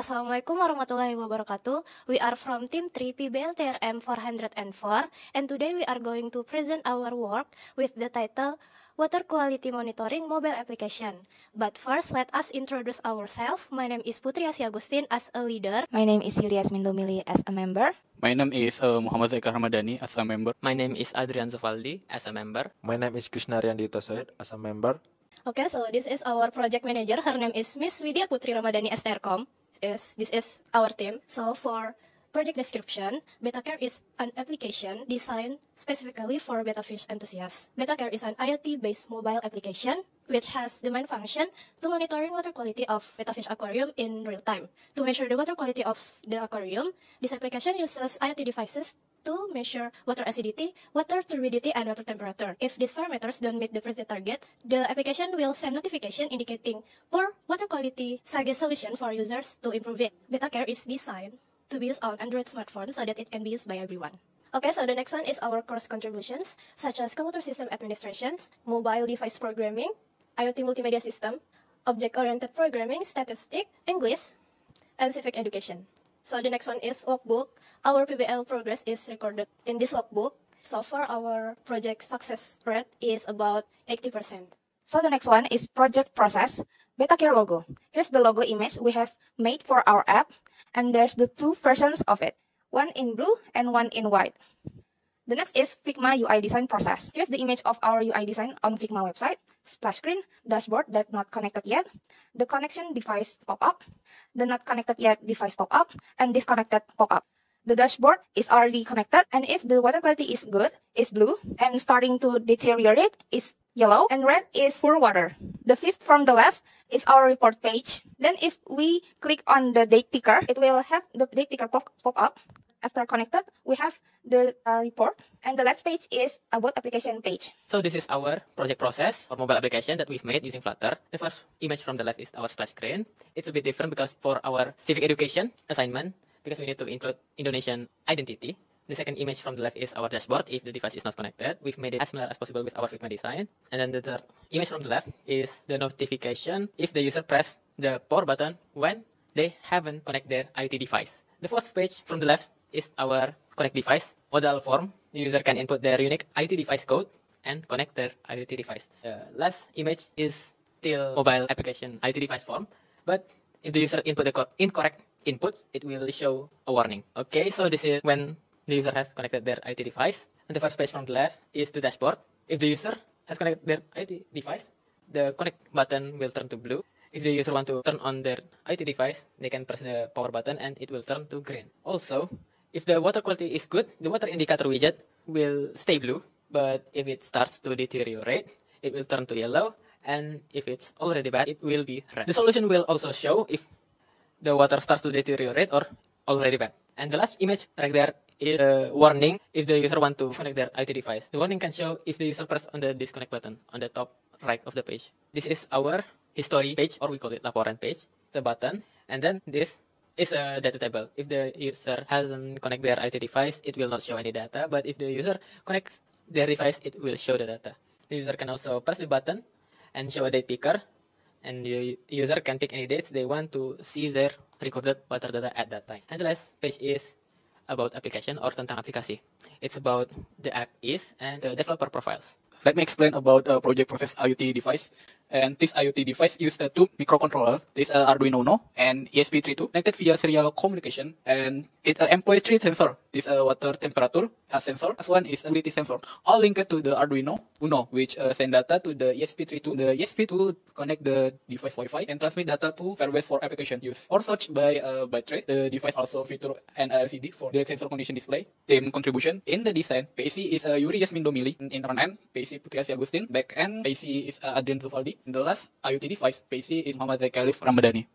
Assalamualaikum warahmatullahi wabarakatuh. We are from Team 3 PBLTRM 404 and today we are going to present our work with the title Water Quality Monitoring Mobile Application. But first, let us introduce ourselves. My name is Putri Asya Agustin as a leader. My name is Yulias Mindomili as a member. My name is uh, Muhammad Zaikar Ramadhani as a member. My name is Adrian Zovaldi as a member. My name is Krishnarian Dita Said as a member. Okay, so this is our project manager. Her name is Miss Widya Putri Ramadhani STRCom. Is this is our team. So for project description, Betta Care is an application designed specifically for betta fish enthusiasts. Betta Care is an IoT-based mobile application which has the main function to monitoring water quality of betta fish aquarium in real time. To measure the water quality of the aquarium, this application uses IoT devices to measure water acidity, water turbidity, and water temperature. If these parameters don't meet the preset targets, the application will send notification indicating poor water quality suggest solution for users to improve it. Betta Care is designed to be used on Android smartphones so that it can be used by everyone. Okay, so the next one is our course contributions, such as computer system administrations, mobile device programming, IoT multimedia system, object-oriented programming, statistics, English, and civic education. So the next one is logbook. Our PBL progress is recorded in this logbook. So far, our project success rate is about 80%. So the next one is project process, Betta Care logo. Here's the logo image we have made for our app, and there's the two versions of it, one in blue and one in white. The next is Figma UI design process. Here's the image of our UI design on Figma website, splash screen, dashboard that not connected yet, the connection device pop-up, the not connected yet device pop-up, and disconnected pop-up. The dashboard is already connected, and if the water quality is good, is blue, and starting to deteriorate is yellow, and red is poor water. The fifth from the left is our report page. Then if we click on the date picker, it will have the date picker pop, pop up. After connected, we have the uh, report, and the last page is about application page. So this is our project process for mobile application that we've made using Flutter. The first image from the left is our splash screen. It's a bit different because for our civic education assignment, because we need to include Indonesian identity. The second image from the left is our dashboard if the device is not connected. We've made it as similar as possible with our Figma design. And then the third image from the left is the notification if the user press the power button when they haven't connected their IoT device. The fourth page from the left is our connect device modal form. The user can input their unique IoT device code and connect their IoT device. The last image is still mobile application IoT device form, but if the user input the code incorrect input, it will show a warning. Okay, so this is when the user has connected their IoT device. And the first page from the left is the dashboard. If the user has connected their IoT device, the connect button will turn to blue. If the user want to turn on their IoT device, they can press the power button and it will turn to green. Also, if the water quality is good, the water indicator widget will stay blue. But if it starts to deteriorate, it will turn to yellow. And if it's already bad, it will be red. The solution will also show if the water starts to deteriorate or already bad. And the last image right there is a warning if the user want to connect their IoT device. The warning can show if the user press on the disconnect button on the top right of the page. This is our history page or we call it laporan page, the button. And then this is a data table. If the user hasn't connect their IoT device, it will not show any data. But if the user connects their device, it will show the data. The user can also press the button and show a date picker and the user can pick any dates they want to see their recorded water data at that time. And the last page is about application or tentang aplikasi. It's about the app is and the developer profiles. Let me explain about uh, project process IoT device. And this IoT device uses uh, two microcontroller. This uh, Arduino Uno and ESP32 connected via serial communication. And it uh, employs three sensor. This uh, water temperature has sensor. As one is humidity sensor. All linked to the Arduino Uno, which uh, send data to the ESP32. The ESP2 connect the device Wi-Fi and transmit data to Firebase for application use. Or search by uh, The device also feature an LCD for direct sensor condition display. Team contribution in the design. PC is uh, Yuri Yasmin in front end. PC Putri Asih Agustin. Back end. PC is uh, Adrian Zoffaldi. And the last IoT device, PC is Muhammad Zaki Alief Ramadhani.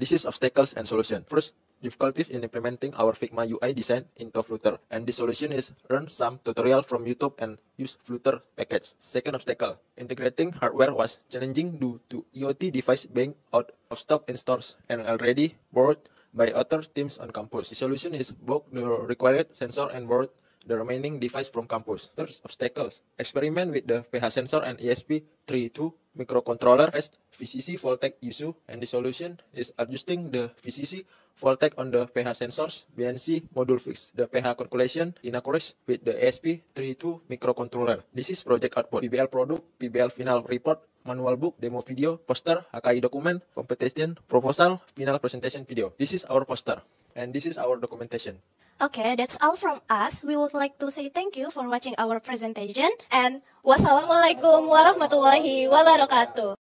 This is obstacles and solution. First, difficulties in implementing our Figma UI design into Flutter. And the solution is learn some tutorial from YouTube and use Flutter package. Second obstacle, integrating hardware was challenging due to IoT device being out of stock in stores and already bought by other teams on campus. The solution is both the required sensor and board the remaining device from campus. Third obstacles, experiment with the pH sensor and ESP32 microcontroller has VCC Voltec issue and the solution is adjusting the VCC Voltec on the pH sensors BNC module fix the pH calculation in accordance with the ESP32 microcontroller. This is project output, PBL product, PBL final report, manual book, demo video, poster, HKI document, competition, proposal, final presentation video. This is our poster and this is our documentation. Okay, that's all from us. We would like to say thank you for watching our presentation and wassalamualaikum warahmatullahi wabarakatuh.